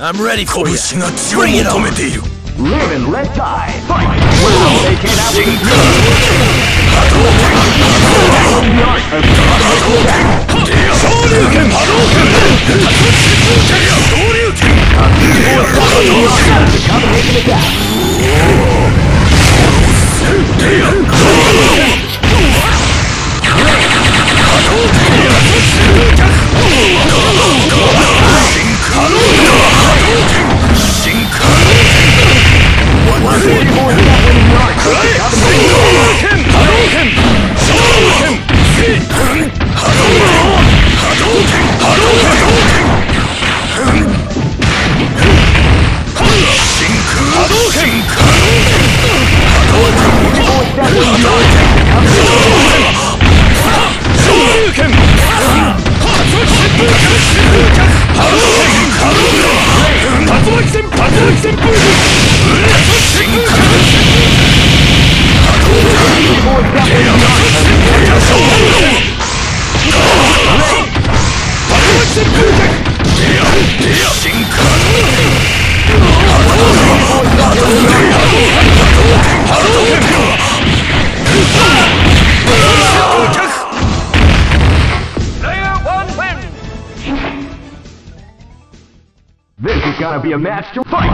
I'm ready for you. Bring it on. Live and let die. Fight! Wow, they came out with Shoryuken Hadouken! This gonna be a match to fight!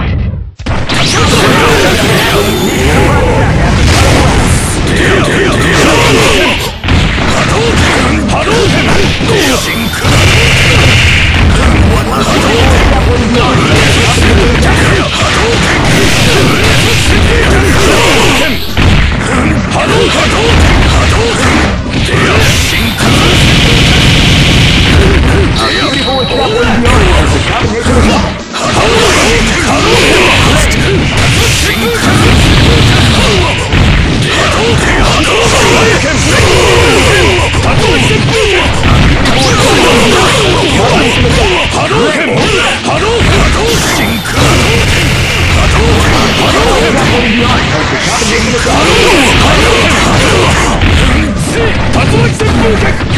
Yeah.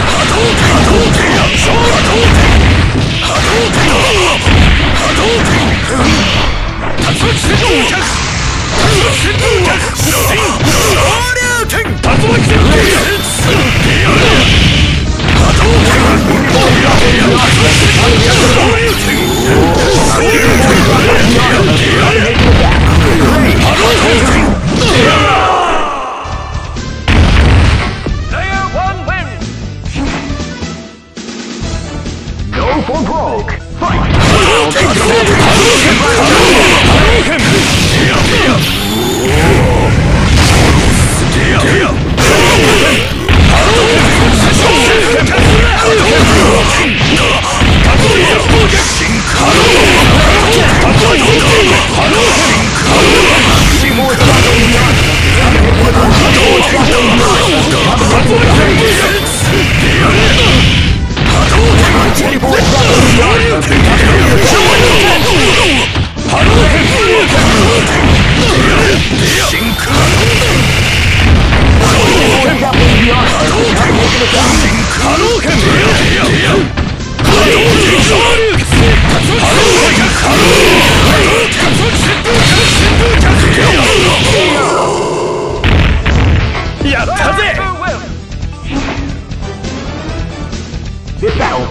剣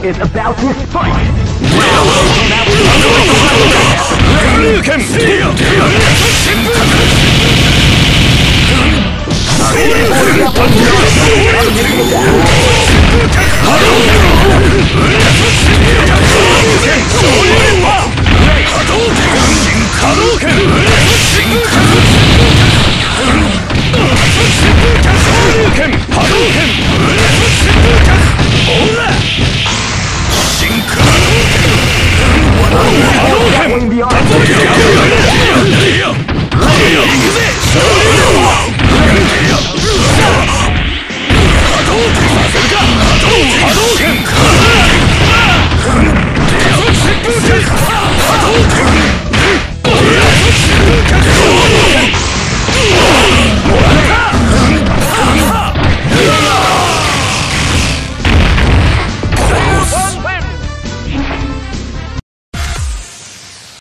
is about to fight! Battling